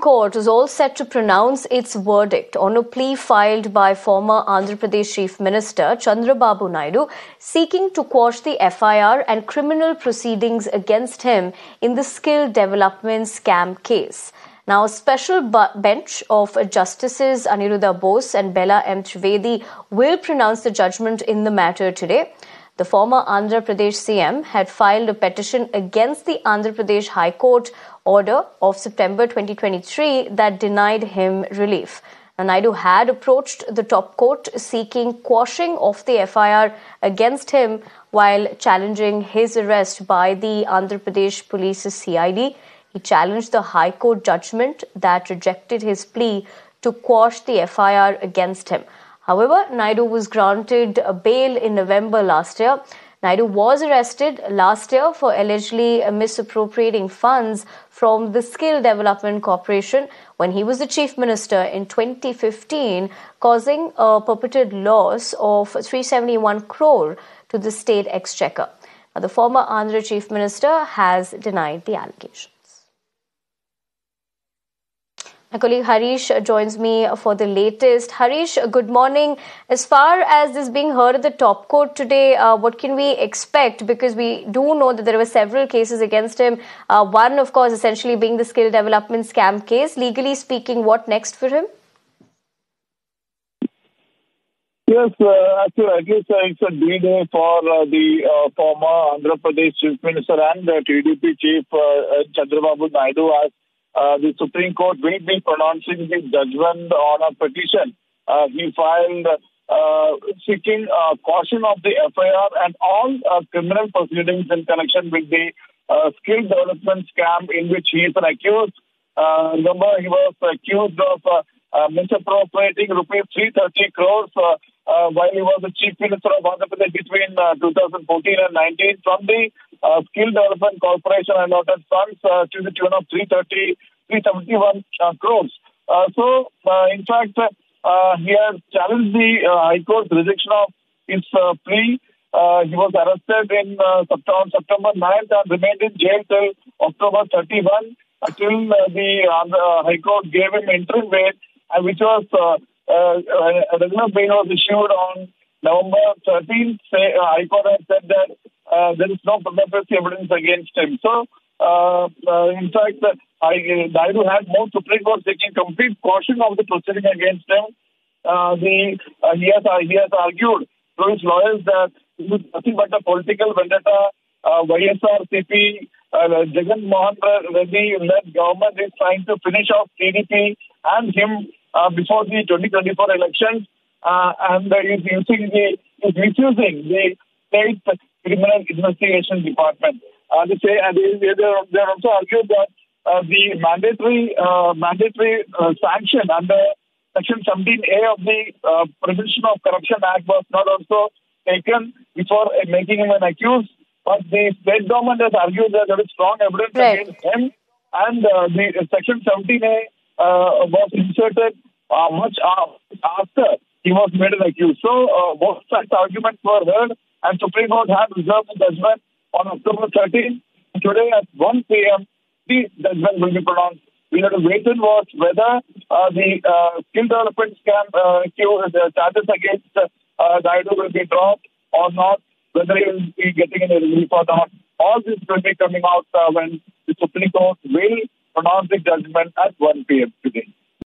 court is all set to pronounce its verdict on a plea filed by former Andhra Pradesh Chief Minister Chandrababu Naidu seeking to quash the FIR and criminal proceedings against him in the skill development scam case. Now, a special bench of Justices Aniruddha Bose and Bela M. Trivedi will pronounce the judgment in the matter today. The former Andhra Pradesh CM had filed a petition against the Andhra Pradesh High Court order of September 2023 that denied him relief. Naidu had approached the top court seeking quashing of the FIR against him while challenging his arrest by the Andhra Pradesh Police's CID. He challenged the High Court judgment that rejected his plea to quash the FIR against him. However, Naidu was granted a bail in November last year. Naidu was arrested last year for allegedly misappropriating funds from the Skill Development Corporation when he was the chief minister in 2015, causing a purported loss of 371 crore to the state exchequer. Now, the former Andhra chief minister has denied the allegation. My colleague Harish joins me for the latest. Harish, good morning. As far as this being heard at the top court today, uh, what can we expect? Because we do know that there were several cases against him. Uh, one, of course, essentially being the skill development scam case. Legally speaking, what next for him? Yes, uh, actually, I guess uh, it's a D-Day for uh, the uh, former Andhra Pradesh Chief Minister and the TDP Chief uh, Chandrababu Naidu as uh, the Supreme Court will be pronouncing the judgment on a petition. Uh, he filed uh, seeking uh, caution of the FIR and all uh, criminal proceedings in connection with the uh, skill development scam in which he is an accused. Remember, he was accused of misappropriating rupees 330 crores while he was the chief minister of Andhra Pradesh between uh, 2014 and 19 from the uh, Skill Development Corporation allotted funds uh, to the tune of 330, 371 uh, crores. Uh, so, uh, in fact, uh, he has challenged the uh, High Court's rejection of his uh, plea. Uh, he was arrested in uh, September, September 9th and remained in jail till October 31 until uh, the uh, High Court gave him interim bail, which was uh, uh, a regular bail was issued on November 13th. Say, uh, High Court has said that there is no prima evidence against him. So, uh, uh, in fact, I, Naidu had more Supreme Court taking complete caution of the proceeding against him. Uh, the, uh, he, has, he has argued through his lawyers that it was nothing but a political vendetta. Uh, YSRCP, uh, Jagan Mohan Reddy led government is trying to finish off TDP and him uh, before the 2024 elections, uh, and uh, is using the is misusing the state criminal investigation department. Uh, they say, and they, they, they also argued that uh, the mandatory uh, mandatory uh, sanction under Section 17A of the uh, Prevention of Corruption Act was not also taken before uh, making him an accused. But the state government has argued that there is strong evidence right. against him, and uh, the Section 17A uh, was inserted uh, much after he was made an accused. So uh, both sides' arguments were heard and Supreme Court had reserved the judgment on October 13. Today at 1 p.m., the judgment will be pronounced. We have to wait and watch whether uh, the uh, skill development scam uh, the charges against uh, will be dropped or not, whether he will be getting any relief or not. All this will be coming out uh, when the Supreme Court will pronounce the judgment at 1 p.m. today.